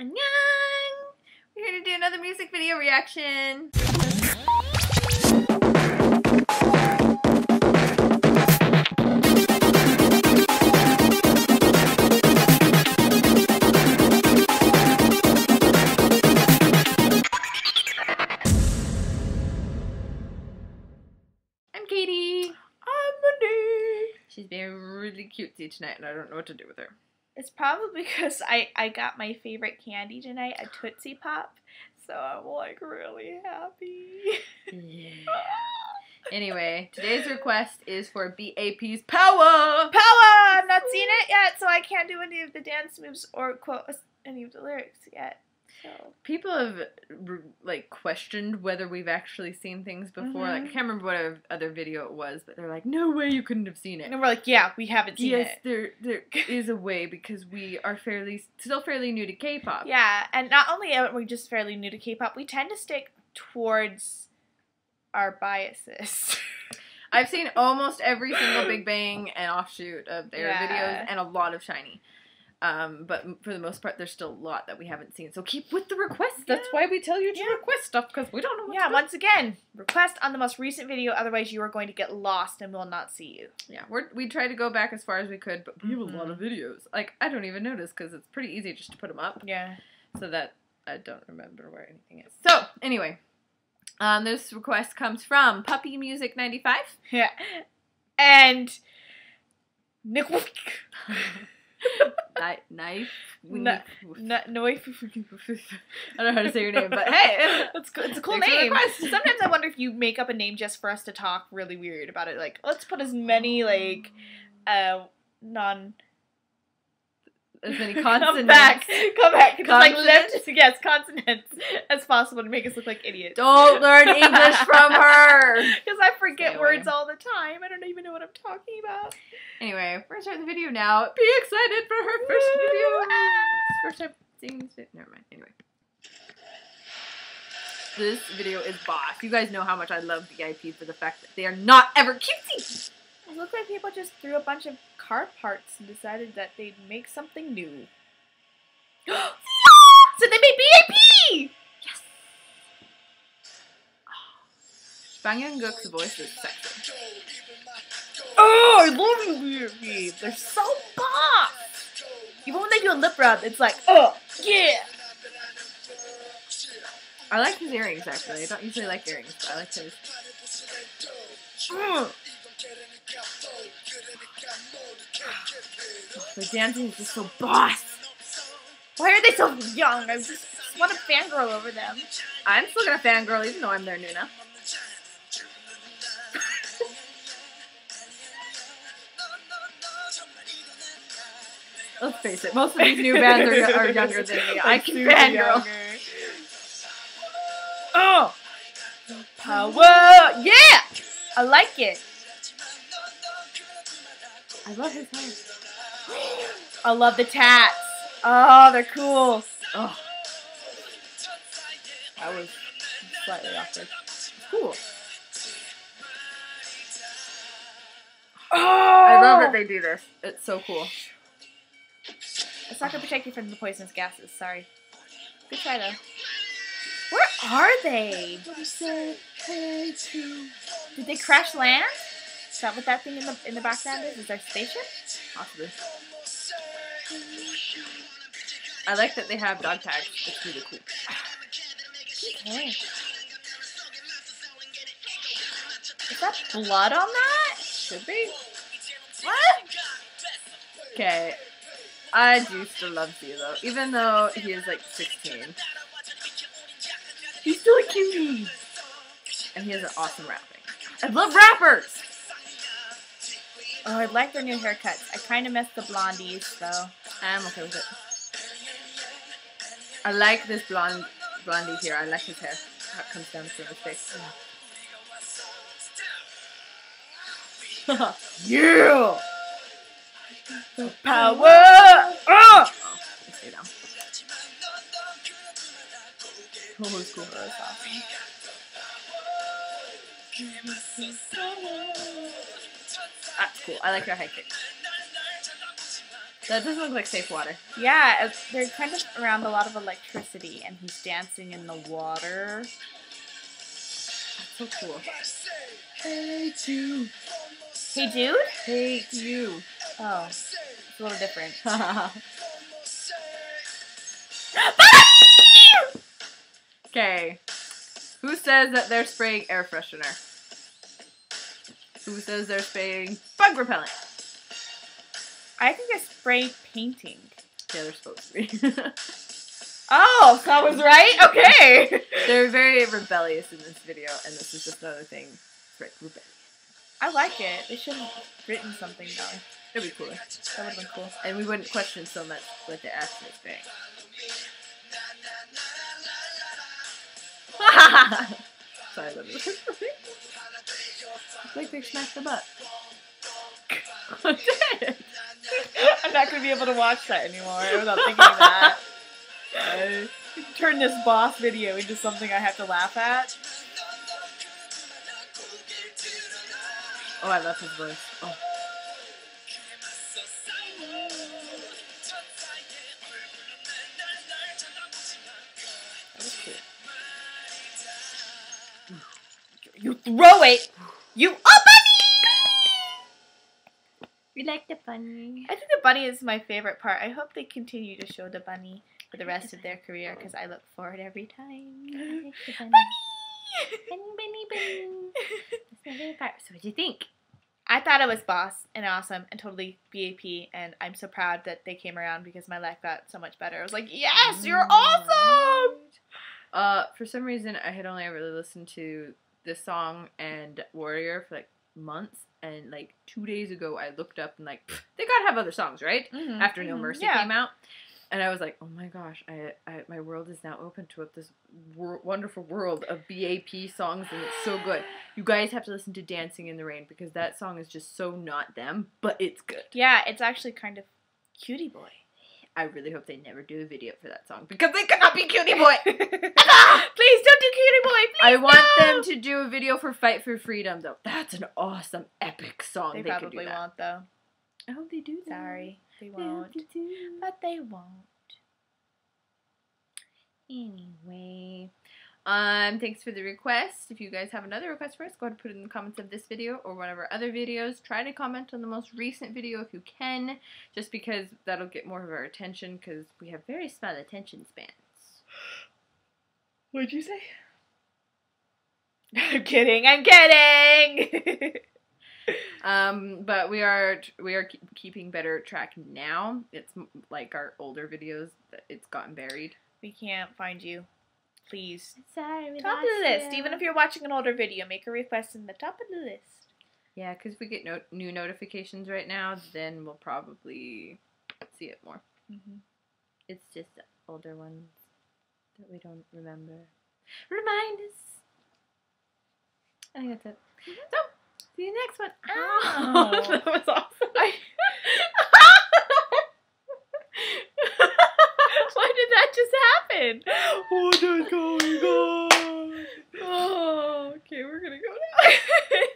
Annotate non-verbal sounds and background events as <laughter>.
Annyeong! We're here to do another music video reaction. I'm Katie. I'm Mindy. She's being really cutesy tonight, and I don't know what to do with her. It's probably <laughs> because I I got my favorite candy tonight, a Tootsie Pop. So I'm like really happy. Yeah. <laughs> Anyway, today's request is for BAP's Power! Power! I've not seen it yet, so I can't do any of the dance moves or quote any of the lyrics yet. So People have like questioned whether we've actually seen things before. Like I can't remember what other video it was, but they're like, "No way, you couldn't have seen it." and we're like, yeah, we haven't seen yes, it. there there <laughs> is a way because we are fairly still fairly new to K-pop. Yeah, and not only are we just fairly new to K-pop, we tend to stick towards our biases. <laughs> I've seen almost every single Big Bang and offshoot of their Yeah. videos and a lot of SHINee. Um, but for the most part, there's still a lot that we haven't seen. So keep with the requests. That's Yeah. why we tell you to Yeah. request stuff because we don't know what yeah, to do. once again, request on the most recent video, otherwise you are going to get lost and we will not see you. Yeah, we're, we try to go back as far as we could, but we have a lot of videos. Like, I don't even notice because it's pretty easy just to put them up Yeah. so that I don't remember where anything is. So, anyway, um, this request comes from Puppy Music 95. Yeah. And Nick <laughs> Knife. I don't know how to say your name, but hey, <laughs> it's, it's a cool name. Sometimes I wonder if you make up a name just for us to talk really weird about it. Like, let's put as many like uh non as many consonants. <laughs> come back, come back, just like lift yes consonants as possible to make us look like idiots. Don't learn English from <laughs> her. Because I forget words all the time. I don't even know what I'm talking about. Anyway, we're gonna start the video now. Be excited for her first Woo! video. Ah! First time seeing this video. Never mind. Anyway. This video is boss. You guys know how much I love VIP for the fact that they are not ever cutesy. It looked like people just threw a bunch of car parts and decided that they'd make something new. <gasps> so they made BAP! Yes. Bang Yong-guk's voice is sexy. Oh, I love BAP. They're so boss. Even when they do a lip rub, it's like, oh, yeah. I like his earrings actually. I don't usually like earrings, but I like his. Mm. The dancing is just so boss. Why are they so young? I just, want to fangirl over them. I'm still gonna fangirl even though I'm their Nuna. <laughs> Let's face it, most of these new bands are, are younger than me. I can fangirl. Oh! Power! Yeah! I like it. I love his hair. I love the tats. Oh, they're cool. Oh. That was slightly awkward. Cool. Oh! I love that oh! they do this. It's so cool. It's not gonna protect you from the poisonous gases. Sorry. Good try though. Where are they? Did they crash land? Is that what that thing in the in the background is? Is their spaceship? Possibly. I like that they have dog tags. It's really cool. Okay. Is that blood on that? Should be. What? Okay. I do still love Zelo, even though he is like 16. He's still a cutie. And he has an awesome rapping. I love rappers! Oh, I like their new haircuts. I kind of miss the blondies though. I'm okay with it. I like this blonde blondie here. I like his hair. It comes down through his face. <laughs> Yeah. The power. Oh! Oh, stay down. Oh, it's cool. That's cool. I like her high kick. That doesn't look like safe water. Yeah, it's- they're kind of around a lot of electricity, and he's dancing in the water. That's So cool. Hate you. Hey, dude? Hey, you. Oh, it's a little different. <laughs> <laughs> okay. Who says that they're spraying air freshener? Who says they're spraying bug repellent? I think I spray painting. Yeah, they're supposed to be. <laughs> Oh, so I was right? Okay. <laughs> they're very rebellious in this video, and this is just another thing. Right, rebellious. I like it. They should have written something though. It'd be cooler. That would have been cool. And we wouldn't question so much what they're actually spraying. <laughs> Sorry, I love like they smacked the butt. <laughs> I'm not gonna be able to watch that anymore without thinking of that. Uh, <laughs> turn this boss video into something I have to laugh at. Oh, I love his voice. Oh. That was cool. You throw it. You oh bunny! We like the bunny. I think the bunny is my favorite part. I hope they continue to show the bunny for the rest of their career because I look forward every time. <gasps> Bunny! Bunny! Bunny, bunny, That's my favorite part. So, what do you think? I thought it was boss and awesome and totally BAP, and I'm so proud that they came around because my life got so much better. I was like, yes, you're awesome! Uh, for some reason, I had only ever listened to this song and Warrior for like months, and like two days ago, I looked up and like they gotta have other songs, right? Mhm, After No mhm, Mercy yeah. came out, and I was like, oh my gosh, I, I my world is now open to this wor- wonderful world of BAP songs, and it's so good. You guys have to listen to Dancing in the Rain because that song is just so not them, but it's good. Yeah, it's actually kind of cutie boy. I really hope they never do a video for that song because they cannot be Cutie Boy. <laughs> <laughs> Please don't do cutie boy. Please I want no! them to do a video for Fight for Freedom, though. That's an awesome, epic song. They, They, could probably won't though. I hope they do. That. Sorry, they won't. they do. But they won't. Anyway, um, thanks for the request. If you guys have another request for us, go ahead and put it in the comments of this video or one of our other videos. Try to comment on the most recent video if you can, just because that'll get more of our attention because we have very small attention spans. What'd you say? <laughs> I'm kidding. I'm kidding. <laughs> Um, but we are we are keep, keeping better track now. It's like our older videos that it's gotten buried. we can't find you. Please. Sorry, Top of the list. Even if you're watching an older video, make a request in the top of the list. yeah, because we get no- new notifications right now, then we'll probably see it more. Mm-hmm. It's just older ones that we don't remember. Remind us. I think that's it. So, see you next one. Ow. <laughs> that was awesome. <laughs> <laughs> Why did that just happen? What is going on? <laughs> oh, okay, we're gonna go now. <laughs>